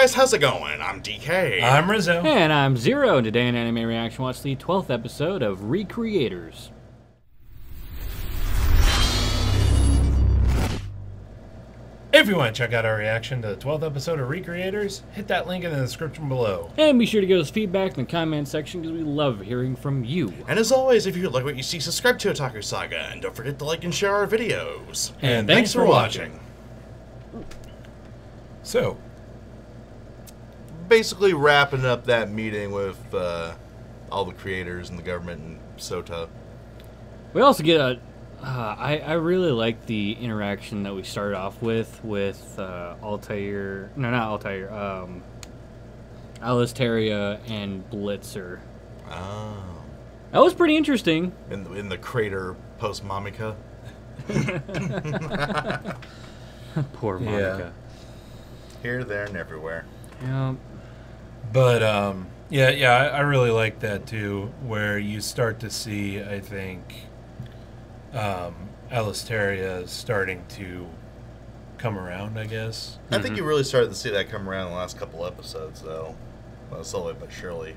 guys, how's it going? I'm DK. I'm Rizzo. And I'm Zero, and today in Anime Reaction watch the 12th episode of Recreators. If you want to check out our reaction to the 12th episode of Recreators, hit that link in the description below. And be sure to give us feedback in the comment section because we love hearing from you. and as always, if you like what you see, subscribe to Otaku Saga, and don't forget to like and share our videos. And thanks for watching. So, Basically, wrapping up that meeting with uh, all the creators and the government and Sota. We also get a. Uh, I, I really like the interaction that we started off with with uh, Altair. No, not Altair. Um, Alicetaria and Blitzer. Oh. That was pretty interesting. In the, in the crater post Mamika. Poor Yeah. Here, there, and everywhere. Yeah. But um, yeah, yeah, I, I really like that too, where you start to see, I think, um, Alicetaria starting to come around, I guess. I think you really started to see that come around in the last couple episodes, though. Well, slowly but surely.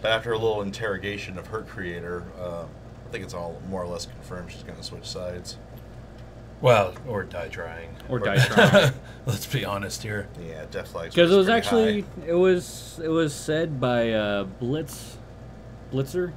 But after a little interrogation of her creator, uh, I think it's all more or less confirmed she's going to switch sides. Well, or die trying. Or die trying. Let's be honest here. Yeah, Death Flags. Because it was actually high. it was it was said by uh, Blitz, Blitzer,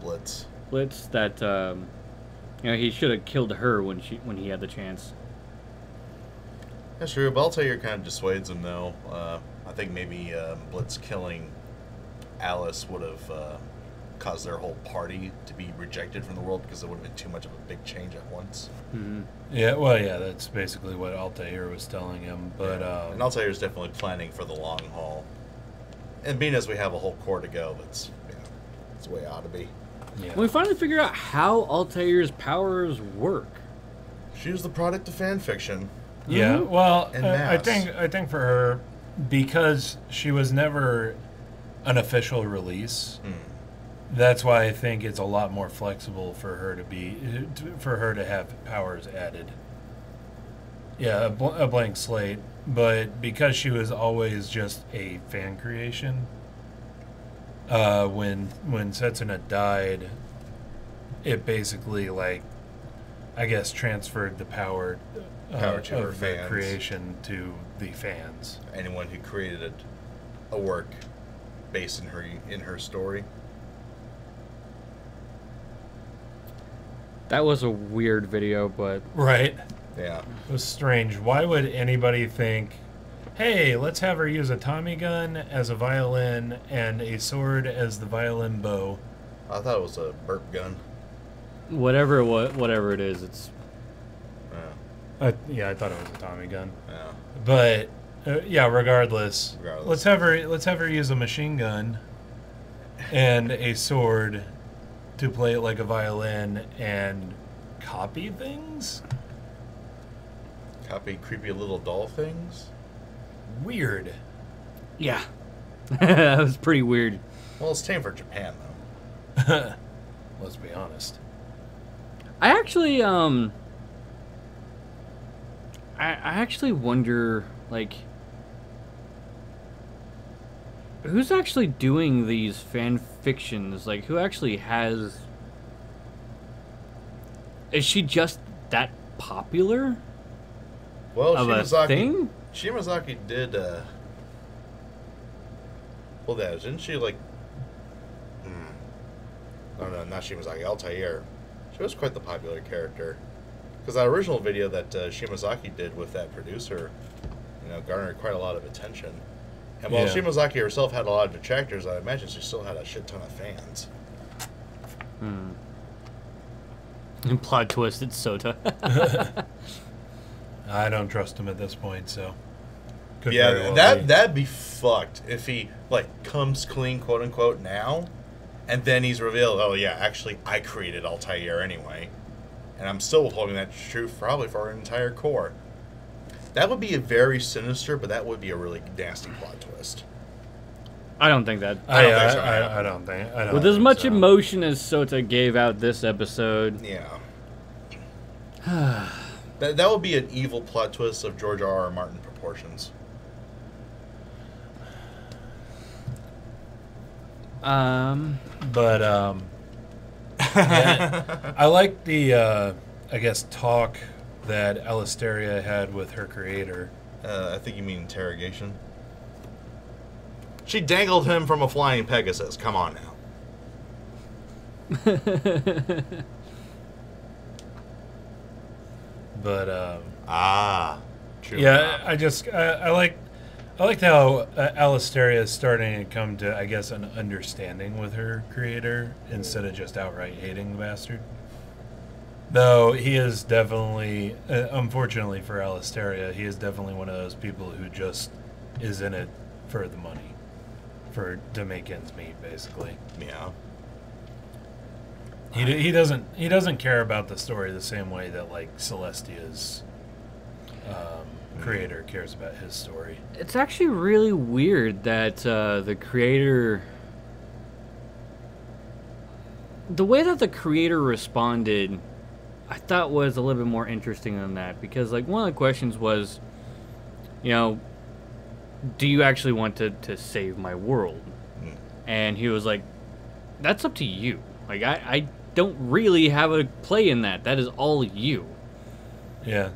Blitz. Blitz that um, you know he should have killed her when she when he had the chance. That's true. But I'll tell you, kind of dissuades him, though. Uh, I think maybe um, Blitz killing Alice would have uh, caused their whole party to be rejected from the world because it would have been too much of a big change at once. hmm Yeah, well, yeah, that's basically what Altair was telling him. But Yeah. um, and Altair is definitely planning for the long haul. And being as we have a whole cour to go, that's yeah, that's the way it ought to be. yeah. We finally figure out how Altair's powers work. She was the product of fan fiction. Yeah, Mhm. well, En uh, I think I think for her, because she was never an official release. That's why I think it's a lot more flexible for her to be for her to have powers added. Yeah, a, bl- a blank slate, but because she was always just a fan creation. Uh, when when Setsuna died, it basically like, I guess transferred the power, uh, Power to of fans. creation to the fans. Anyone who created a work based in her in her story. That was a weird video, but Right. Yeah. It was strange. Why would anybody think, hey, let's have her use a Tommy gun as a violin and a sword as the violin bow? I thought it was a burp gun. whatever it wa- whatever it is, it's Yeah. Uh, yeah, I thought it was a Tommy gun. Yeah. But uh, yeah, regardless, Regardless. let's have her let's have her use a machine gun and a sword to play it like a violin and copy things. Copy creepy little doll things. Weird. yeah. that was pretty weird. Well, it's tame for Japan though. Let's be honest. I actually um I, I actually wonder like who's actually doing these fan fictions? Like who actually has Is she just that popular Well, of a Shimazaki. thing? Shimazaki did. uh Well, that didn't she like? Hmm. No, no, not Shimazaki. Altair. She was quite the popular character. Because that original video that uh, Shimazaki did with that producer, you know, garnered quite a lot of attention. And while Yeah. Shimazaki herself had a lot of detractors, I imagine she still had a shit ton of fans. Hmm. And plot twist it's Sota. I don't trust him at this point, so. Could yeah, well that be. that'd be fucked if he like comes clean, quote unquote, now, and then he's revealed, oh yeah, actually I created Altair anyway, and I'm still holding that truth probably for our entire cour. That would be a very sinister, but that would be a really nasty plot twist. I don't think that. I, I, don't, uh, I, think so. I don't, think I, don't With as much so. emotion as Sota gave out this episode. Yeah. that, that would be an evil plot twist of George R. R. Martin proportions. Um. But um. yeah, I like the uh, I guess talk that Alicetaria had with her creator. Uh, I think you mean interrogation. She dangled him from a flying Pegasus. Come on now. But um, Ah, true. yeah, I just I, I like I liked how uh, Alicetaria is starting to come to I guess an understanding with her creator instead of just outright hating the bastard. Though he is definitely, uh, unfortunately for Alicetaria, he is definitely one of those people who just is in it for the money, for to make ends meet, basically. yeah. He, d- he doesn't he doesn't care about the story the same way that like Celestia's um, creator cares about his story. it's actually really weird that uh, the creator. The way that the creator responded, I thought was a little bit more interesting than that because, like, one of the questions was, you know, do you actually want to, to save my world? Mm. And he was like, that's up to you. Like, I, I don't really have a play in that. That is all you. Yeah,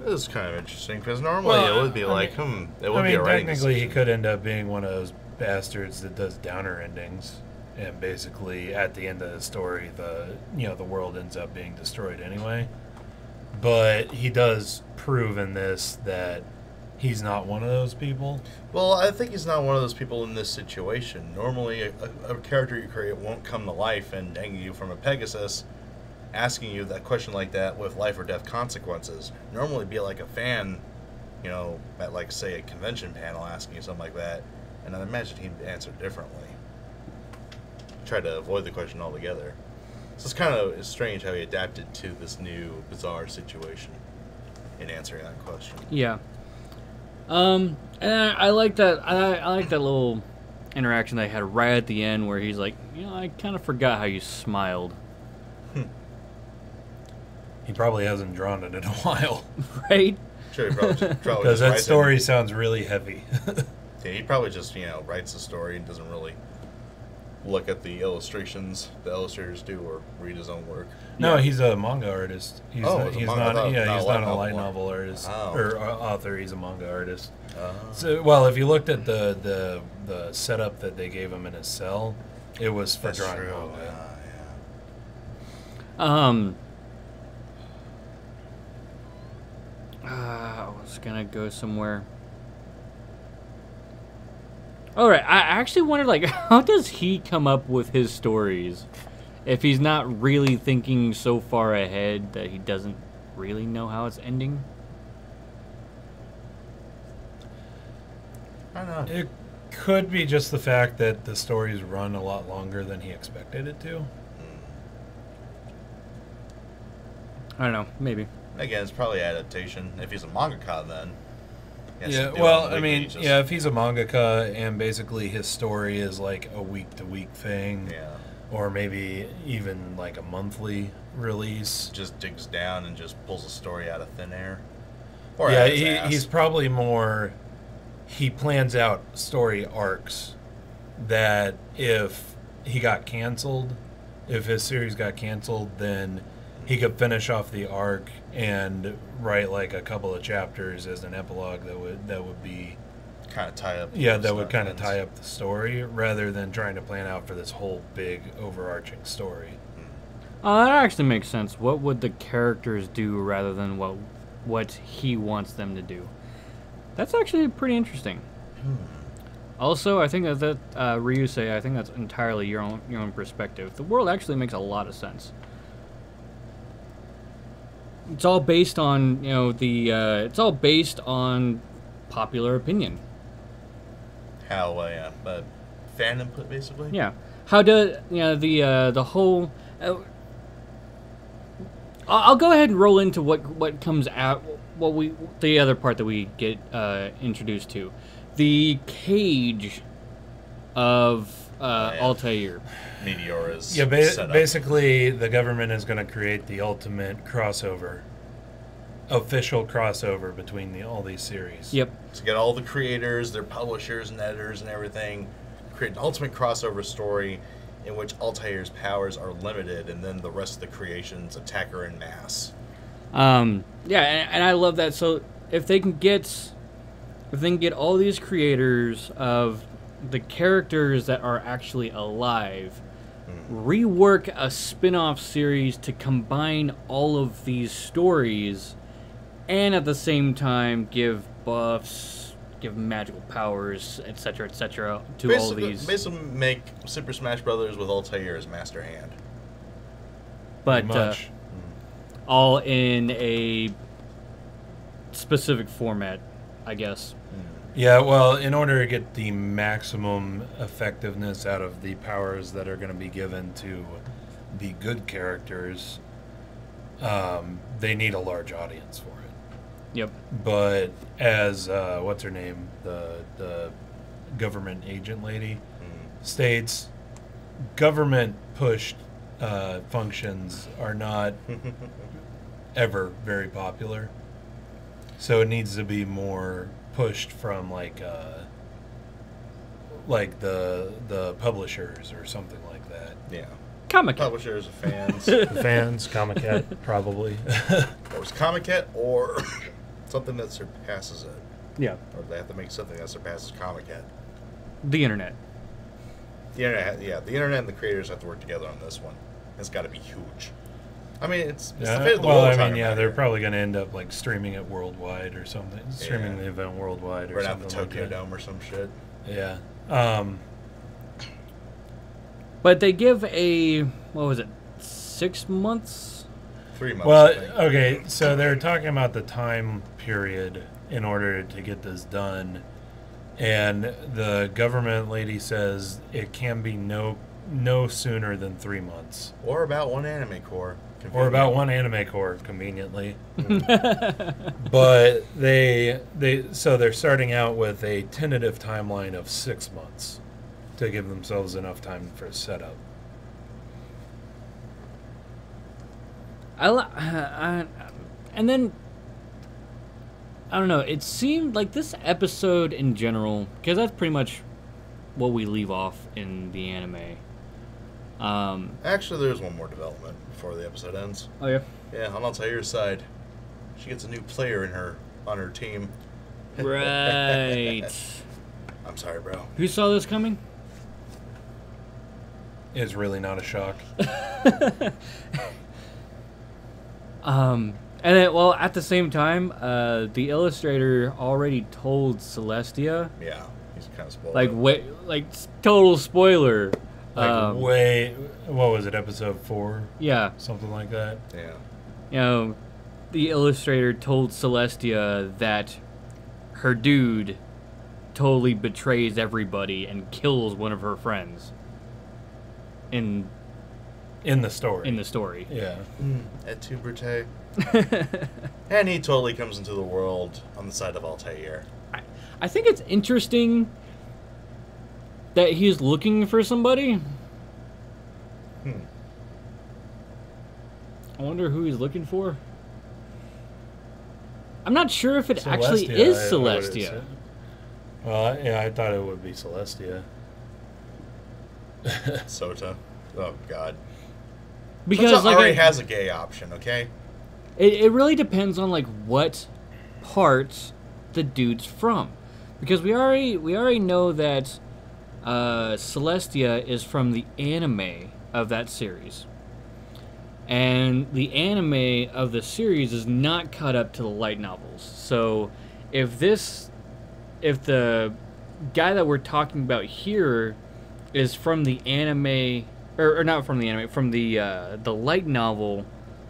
This is kind of interesting because normally Well, it would be I like, mean- hmm, it would I be a mean, writing technically, he could end up being one of those bastards that does downer endings, and basically, at the end of the story, the you know the world ends up being destroyed anyway. But he does prove in this that he's not one of those people. Well, I think he's not one of those people in this situation. Normally, a, a, character you create won't come to life and dang you from a Pegasus, asking you that question like that with life or death consequences. Normally, be like a fan, you know, at like say a convention panel asking you something like that, and I imagine he'd answer differently. Try to avoid the question altogether. So it's kind of strange how he adapted to this new bizarre situation in answering that question. Yeah. Um, and I, I like that. I, I like that little interaction they had right at the end where he's like, you know, I kind of forgot how you smiled, He probably hasn't drawn it in a while right? Sure, probably, because that writes it- story sounds really heavy. Yeah, he probably just you know writes the story and doesn't really look at the illustrations the illustrators do or read his own work. No, Yeah. he's a manga artist. He's Oh, not, he's a manga- I not thought- yeah, not he's light not a novel light one. novel artist Oh. or uh, author. He's a manga artist. Uh, So, well, if you looked at the, the the setup that they gave him in his cell, it was for that's drawing true. manga. Yeah, yeah. Um. Uh, I was gonna go somewhere. All right, I actually wondered, like, how does he come up with his stories if he's not really thinking so far ahead that he doesn't really know how it's ending? I don't know. It could be just the fact that the stories run a lot longer than he expected it to. I don't know, maybe. Again, it's probably adaptation. If he's a mangaka, then he has to Yeah, well, I mean, yeah, if he's a mangaka and basically his story is like a week to week thing, yeah, or maybe even like a monthly release. just digs down and just pulls a story out of thin air. Or yeah, out of his he, he's probably more. He plans out story arcs that if he got canceled, if his series got canceled, then he could finish off the arc and write like a couple of chapters as an epilogue that would that would be kind of tie up. yeah that would kind of tie up the story rather than trying to plan out for this whole big overarching story. Uh, that actually makes sense. What would the characters do rather than what what he wants them to do? That's actually pretty interesting. Also, I think that that uh, Ryu say I think that's entirely your own your own perspective. The world actually makes a lot of sense. It's all based on you know the uh, it's all based on popular opinion. How, uh, yeah, but fan input basically. Yeah. How do you know the uh, the whole? Uh, I'll go ahead and roll into what what comes out. What we the other part that we get uh, introduced to, the cage of uh, yeah. Altair. Meteora's Yeah, ba- setup. basically, the government is going to create the ultimate crossover, official crossover between the all these series. Yep. to get all the creators, their publishers and editors and everything create an ultimate crossover story in which Altair's powers are limited, and then the rest of the creations attack her in mass. Um, yeah, and, and I love that. So if they can get, if they can get all these creators of the characters that are actually alive, mm-hmm. rework a spin-off series to combine all of these stories, and at the same time give buffs, give magical powers, etc., etc., to all Basically, these. basically make Super Smash Brothers with Altair as Master Hand. but Pretty uh, much. Mm-hmm. all in a specific format, I guess. Mm-hmm. Yeah, well, in order to get the maximum effectiveness out of the powers that are going to be given to the good characters, um, they need a large audience for it. Yep. But as uh, what's her name, the the government agent lady states, government pushed uh, functions are not ever very popular. So it needs to be more pushed from like uh, like the the publishers or something like that. Yeah. Comic. Publishers, fans, fans, Comiket, probably. or it's Comiket, or something that surpasses it. Yeah. Or they have to make something that surpasses Comiket. The internet. The internet, yeah, the internet and the creators have to work together on this one. It's got to be huge. I mean, it's, it's the fate of the well, world. I mean, yeah, they're probably going to end up like streaming it worldwide or something, streaming Yeah. the event worldwide or right out the something like Tokyo. Dome or some shit. Yeah. Um, But they give a what was it? Six months? Three months. well, okay, so they're talking about the time period in order to get this done, and the government lady says it can be no no sooner than three months, or about one anime cour. Or about one anime cour, conveniently. but they they so they're starting out with a tentative timeline of six months to give themselves enough time for setup. I, li- I and then I don't know. It seemed like this episode in general, because that's pretty much what we leave off in the anime. Um. Actually, there's one more development before the episode ends. Oh yeah. Yeah, on Altair's side, she gets a new player in her on her team. Right. I'm sorry, bro. Who saw this coming? It's really not a shock. Um, and then, well, at the same time, uh, the illustrator already told Celestia, Yeah, he's kind of spoiled. like, wait, like total spoiler. Like um, way, what was it? Episode four, yeah, something like that. yeah. you know, the illustrator told Celestia that her dude totally betrays everybody and kills one of her friends. In In the story. in the story. yeah. Et tu, Brute? And he totally comes into the world on the side of Altair. I, I think it's interesting that he's looking for somebody. Hmm. I wonder who he's looking for. I'm not sure if it actually is I- I Celestia. said. Well, yeah, I thought it would be Celestia. Sota. Oh, God. Because Sota like already I- has a gay option, okay? it, it really depends on like what part the dude's from. Because we already we already know that uh, Celestia is from the anime of that series. And the anime of the series is not cut up to the light novels. So if this if the guy that we're talking about here is from the anime or, or not from the anime, from the uh, the light novel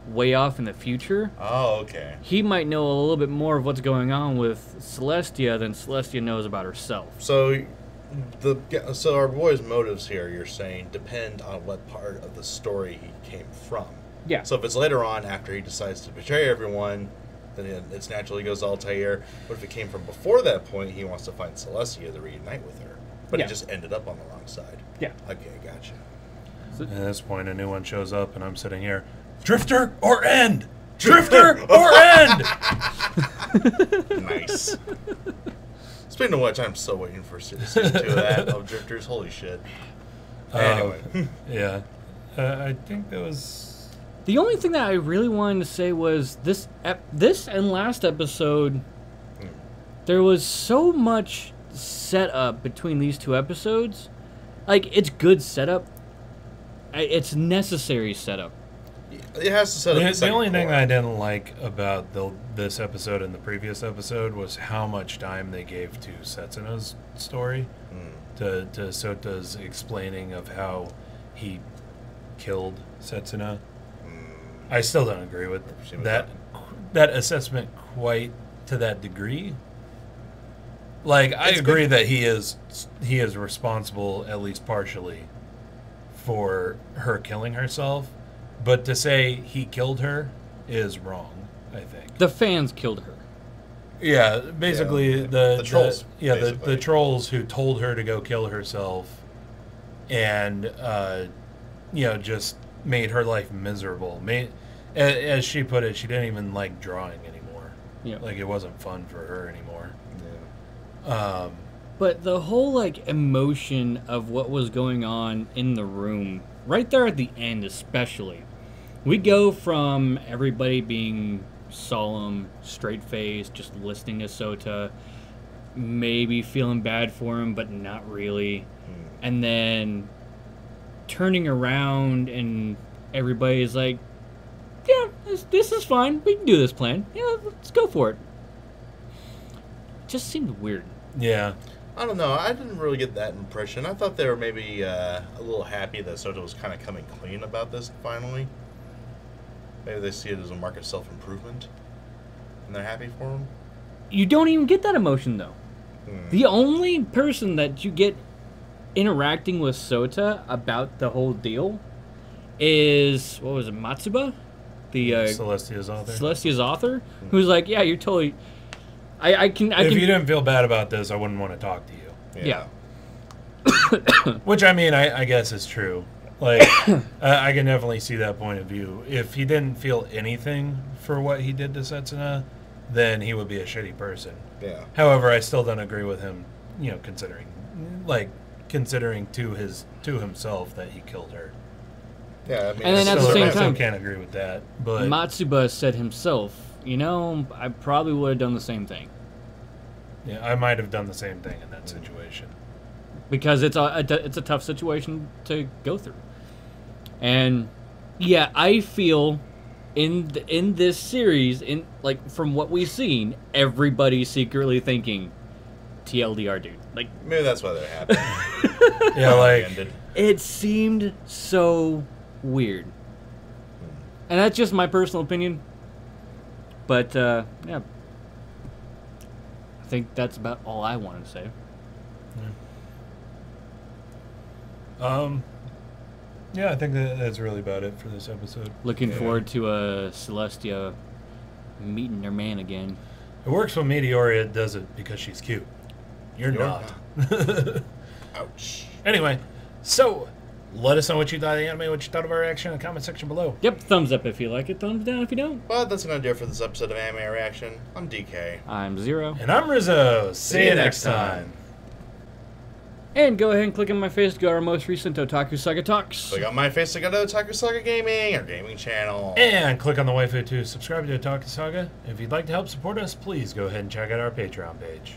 way off in the future, Oh, okay. he might know a little bit more of what's going on with Celestia than Celestia knows about herself. So, the so our boy's motives here, you're saying, depend on what part of the story he came from. Yeah. So if it's later on after he decides to betray everyone, then it, it's naturally goes to Altair. But if it came from before that point, he wants to find Celestia to reunite with her. But Yeah. he just ended up on the wrong side. Yeah. Okay, gotcha. At this point, a new one shows up, and I'm sitting here. Drifter or end? Drifter or end? nice. Speaking of which, I'm still waiting for season two of that of Drifters. Holy shit! Uh, Anyway, yeah. Uh, I think that was. The only thing that I really wanted to say was this ep- this and last episode there was so much setup between these two episodes. Like it's good setup. It's necessary setup. It has to set up The, the, only thing core. I didn't like about the, this episode and the previous episode was how much time they gave to Setsuna's story, Mm. to, to Sota's explaining of how he killed Setsuna. I still don't agree with with that that assessment quite to that degree. Like I It's agree good- that he is he is responsible at least partially for her killing herself, but to say he killed her is wrong. I think. The fans killed her. Yeah, basically Yeah, the, the trolls, yeah, the, basically. the trolls who told her to go kill herself, and uh, you know just made her life miserable. Made, as she put it, she didn't even like drawing anymore. Yeah. Like it wasn't fun for her anymore. Yeah. Um, But the whole like emotion of what was going on in the room, right there at the end, especially, we go from everybody being solemn, straight faced, just listening to Sota, maybe feeling bad for him, but not really, hmm. and then turning around and everybody's like, "Yeah, this, this is fine. We can do this plan. Yeah, let's go for it." It just seemed weird. yeah, I don't know. I didn't really get that impression. I thought they were maybe uh, a little happy that Sota was kind of coming clean about this finally. Maybe they see it as a mark of self improvement, and they're happy for him. You don't even get that emotion though. Hmm. The only person that you get interacting with Sota about the whole deal is what was it, Matsuba, the uh, Celestia's author. Celestia's author, who's like, "Yeah, you're totally." I, I can. I if can. you didn't feel bad about this, I wouldn't want to talk to you. yeah. Which I mean, I, I guess is true. Like, I, I can definitely see that point of view. If he didn't feel anything for what he did to Setsuna, then he would be a shitty person. Yeah. However, I still don't agree with him. You know, considering, like, considering to his to himself that he killed her. Yeah. I mean, And then at the still- same I time- can't agree with that. But Matsuba said himself, "You know, I probably would have done the same thing yeah, I might have done the same thing in that situation. because it's a, a it's a tough situation to go through." And yeah, I feel in th- in this series, in like from what we've seen, everybody's secretly thinking TLDR, dude. Like Maybe that's why they're happy. Yeah, like it seemed so weird, hmm. and that's just my personal opinion. But uh, yeah, I think that's about all I wanted to say. Yeah. um, yeah, I think that that's really about it for this episode. Looking Yeah. forward to uh, Celestia meeting her man again. It works when Meteora does it because she's cute. You're, You're not. Ouch. anyway, so let us know what you thought of the anime, what you thought of our reaction in the comment section below. Yep, thumbs up if you like it, thumbs down if you don't. But that's gonna do it for this episode of Anime Reaction. I'm DK. I'm Zero. And I'm Rizzo. See, you next time. And go ahead and click on my face to go to our most recent Otaku Saga Talks. Click on my face to go to Otaku Saga Gaming, our gaming channel. And click on the waifu to subscribe to Otaku Saga. If you'd like to help support us, please go ahead and check out our Patreon page.